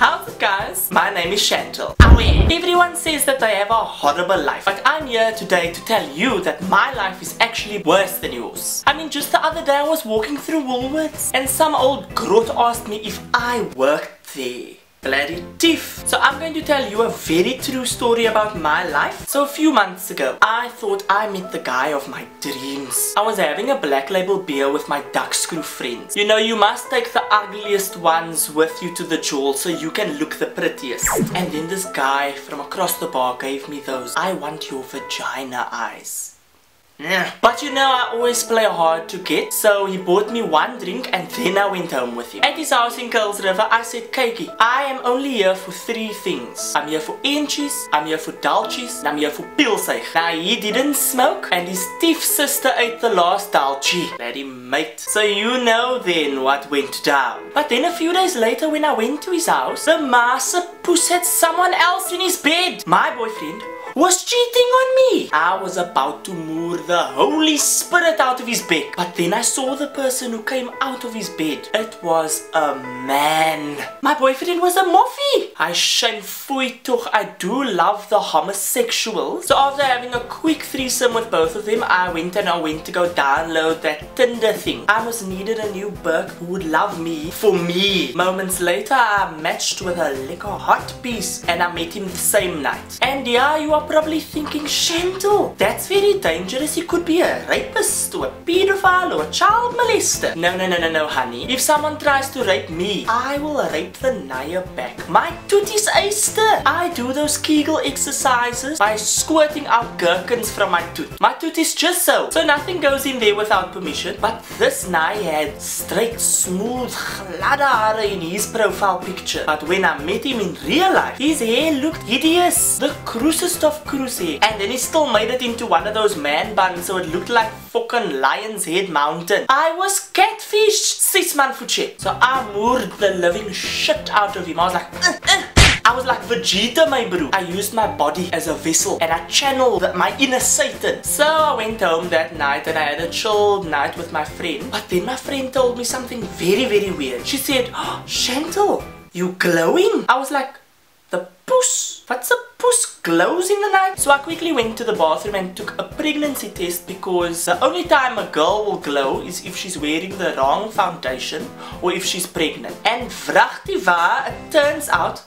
How's it guys? My name is Chantal. Everyone says that I have a horrible life, but I'm here today to tell you that my life is actually worse than yours. I mean, just the other day I was walking through Woolworths and some old grot asked me if I worked there bloody teeth. So I'm going to tell you a very true story about my life. So a few months ago, I thought I met the guy of my dreams. I was having a black label beer with my duck screw friends. You know, you must take the ugliest ones with you to the jewel so you can look the prettiest. And then this guy from across the bar gave me those I want your vagina eyes. But you know I always play hard to get so he bought me one drink and then I went home with him. At his house in Kuilsriver I said Keiki I am only here for three things. I'm here for inches, I'm here for dalchies and I'm here for pilsig. Now he didn't smoke and his thief sister ate the last dalchie. Bloody mate. So you know then what went down. But then a few days later when I went to his house the master puss had someone else in his bed. My boyfriend was cheating on me. I was about to moor the Holy Spirit out of his bed. But then I saw the person who came out of his bed. It was a man. My boyfriend was a moffie. I shame toch. I do love the homosexuals. So after having a quick threesome with both of them, I went and I went to go download that Tinder thing. I was needed a new Burke who would love me for me. Moments later, I matched with a liquor hot piece and I met him the same night. And yeah, you are probably thinking, Chantal, that's very dangerous. He could be a rapist or a pedophile or a child molester. No, no, no, no, no, honey. If someone tries to rape me, I will rape the Naya back. My tooties eister. I do those Kegel exercises by squirting out gherkins from my tooth. My tooth is just so. So nothing goes in there without permission. But this Naya had straight, smooth, glad hair in his profile picture. But when I met him in real life, his hair looked hideous. The cruisest of Cruise and then he still made it into one of those man buns so it looked like fucking Lion's Head Mountain. I was catfished six months fuche. So I moored the living shit out of him. I was like, uh, uh. I was like Vegeta my bro. I used my body as a vessel and I channeled my inner Satan. So I went home that night and I had a chill night with my friend. But then my friend told me something very very weird. She said, oh, Chantal, you glowing? I was like, the puss? What's a puss glows in the night? So I quickly went to the bathroom and took a pregnancy test because the only time a girl will glow is if she's wearing the wrong foundation or if she's pregnant. And vrachtiva, it turns out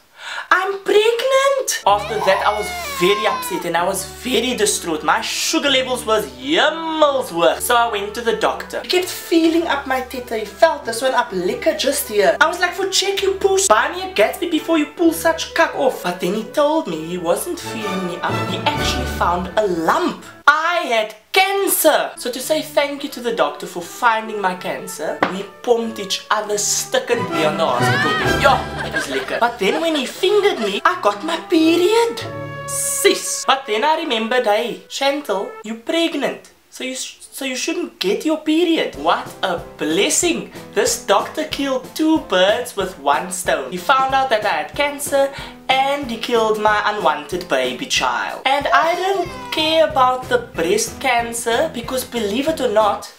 I'm pregnant! After that, I was very upset and I was very distraught. My sugar levels was yummels worth. So I went to the doctor. He kept feeling up my teta. He felt this one up liquor just here. I was like, for check you push. Buy me a Gatsby before you pull such cuck off. But then he told me he wasn't feeling me up. He actually found a lump. I had cancer. So to say thank you to the doctor for finding my cancer, we pumped each other stickingly on the hospital Yeah, it was liquor. But then when he fingered me, I got my period. Sis. But then I remembered, hey, Chantal, you're pregnant. So you so you shouldn't get your period. What a blessing. This doctor killed two birds with one stone. He found out that I had cancer and he killed my unwanted baby child. And I don't care about the breast cancer because believe it or not,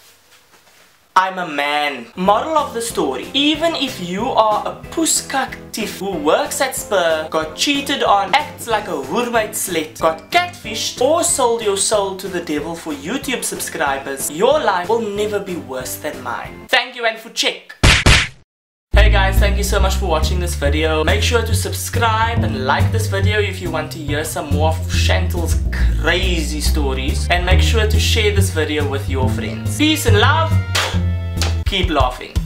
I'm a man. Moral of the story. Even if you are a puskak thief who works at Spur, got cheated on, acts like a hoermate slut, got catfished, or sold your soul to the devil for YouTube subscribers, your life will never be worse than mine. Thank you and for check. Hey guys, thank you so much for watching this video. Make sure to subscribe and like this video if you want to hear some more of crazy stories. And make sure to share this video with your friends. Peace and love keep laughing.